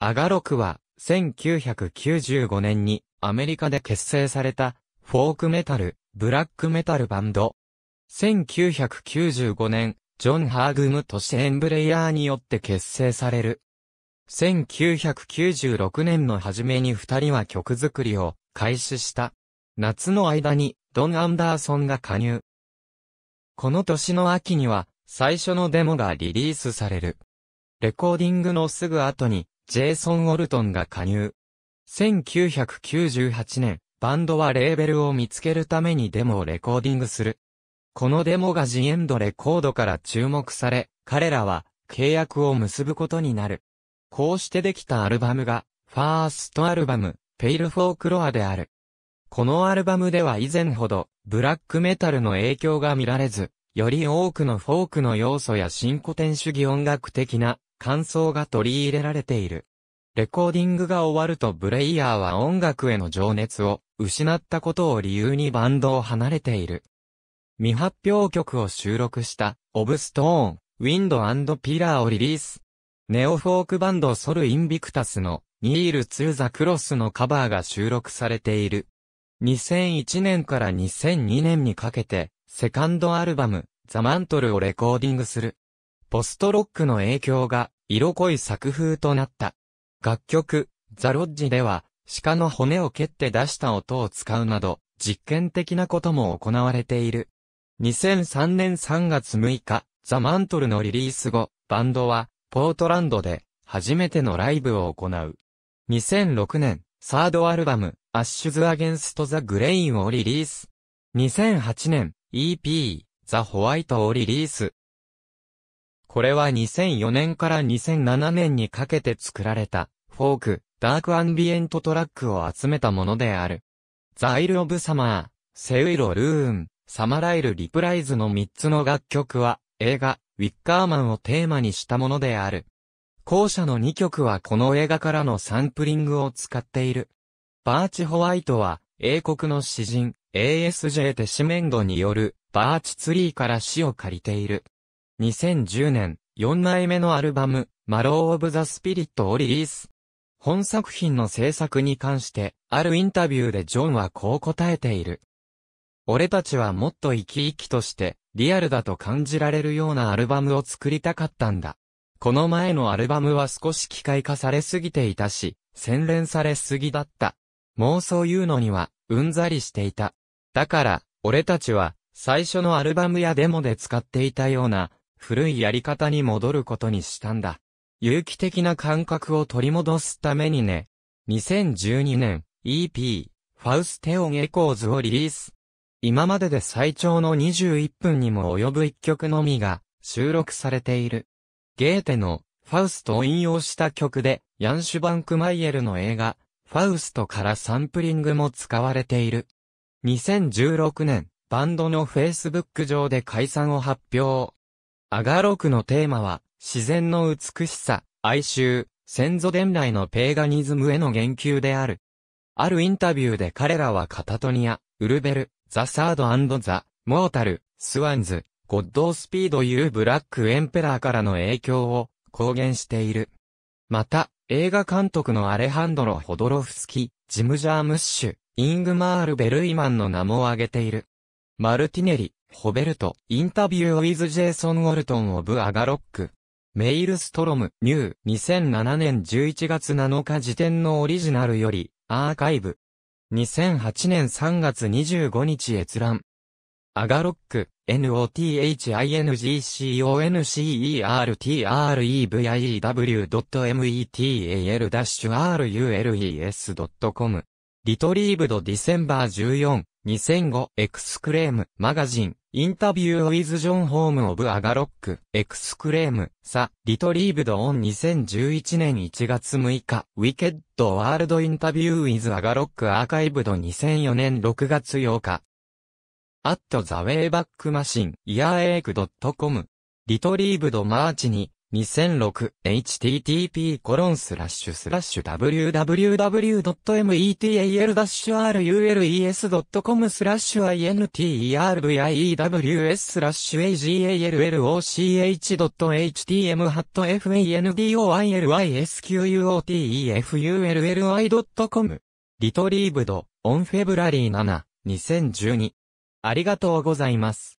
アガロクは、1995年にアメリカで結成された、フォークメタル、ブラックメタルバンド。1995年、ジョン・ハーグムとシェーン・ブレイヤーによって結成される。1996年の初めに二人は曲作りを開始した。夏の間にドン・アンダーソンが加入。この年の秋には最初のデモがリリースされる。レコーディングのすぐ後にジェイソン・オルトンが加入。1998年、バンドはレーベルを見つけるためにデモをレコーディングする。このデモがジエンドレコードから注目され、彼らは契約を結ぶことになる。こうしてできたアルバムが、ファーストアルバム、ペイルフォークロアである。このアルバムでは以前ほど、ブラックメタルの影響が見られず、より多くのフォークの要素や新古典主義音楽的な感想が取り入れられている。レコーディングが終わるとブレイヤーは音楽への情熱を失ったことを理由にバンドを離れている。未発表曲を収録した Of Stone, Wind, Pillor をリリース。ネオフォークバンドソルインビクタスの Kneel to the Cross のカバーが収録されている。2001年から2002年にかけて、セカンドアルバム、 The Mantle をレコーディングする。ポストロックの影響が色濃い作風となった。楽曲、ザ・ロッジでは、鹿の骨を蹴って出した音を使うなど、実験的なことも行われている。2003年3月6日、ザ・マントルのリリース後、バンドは、ポートランドで、初めてのライブを行う。2006年、サードアルバム、アッシュズ・アゲンスト・ザ・グレインをリリース。2008年、EP、 The White をリリース。これは2004年から2007年にかけて作られた、フォーク、ダークアンビエントトラックを集めたものである。 The Isle of Summer、Sowilo Rune、Summerisle Reprise の3つの楽曲は、映画、ウィッカーマンをテーマにしたものである。後者の2曲はこの映画からのサンプリングを使っている。バーチ・ホワイトは、英国の詩人、ASJ テシメンドによる、バーチツリーから詩を借りている。2010年、4枚目のアルバム、マロー・オブ・ザ・スピリットをリリース。本作品の制作に関して、あるインタビューでジョンはこう答えている。俺たちはもっと生き生きとして、リアルだと感じられるようなアルバムを作りたかったんだ。この前のアルバムは少し機械化されすぎていたし、洗練されすぎだった。もうそういうのには、うんざりしていた。だから、俺たちは、最初のアルバムやデモで使っていたような、古いやり方に戻ることにしたんだ。有機的な感覚を取り戻すためにね。2012年、EP、 Faustian Echoes をリリース。今までで最長の21分にも及ぶ1曲のみが収録されている。ゲーテのファウストを引用した曲で、ヤン・シュヴァンクマイエルの映画、ファウストからサンプリングも使われている。2016年、バンドの Facebook 上で解散を発表。アガロクのテーマは、自然の美しさ、哀愁、先祖伝来のペーガニズムへの言及である。あるインタビューで彼らはカタトニア、ウルベル、ザ・サード・アンド・ザ・モータル、スワンズ、ゴッドスピード・ユー・ブラック・エンペラーからの影響を公言している。また、映画監督のアレハンドロ・ホドロフスキ、ジム・ジャームッシュ、イングマール・ベルイマンの名も挙げている。マルティネリ、ホベルト、インタビュー・ウィズ・ジェイソン・ウォルトン・オブ・アガロック。メイルストロム、ニュー、2007年11月7日時点のオリジナルより、アーカイブ。2008年3月25日閲覧。アガロック、nothingconcertiview.metal-rules.com リトリーブドディセンバー14、2005、エクスクレーム、マガジン、インタビューウィズ・ジョン・ホーム・オブ・アガロック、エクスクレーム、サ、リトリーブド・オン2011年1月6日、ウィケッド・ワールド・インタビュー・ウィズ・アガロック・アーカイブド2004年6月8日。アット・ザ・ウェイバック・マシン、イヤーエイク .com。リトリーブド・マーチに、2006-http://www.metal-rules.com スラッシュ interviews スラッシュ agalloch.htm ハット fandoylysqutefulli.com リトリーブド、オンフェブラリー7、2012。ありがとうございます。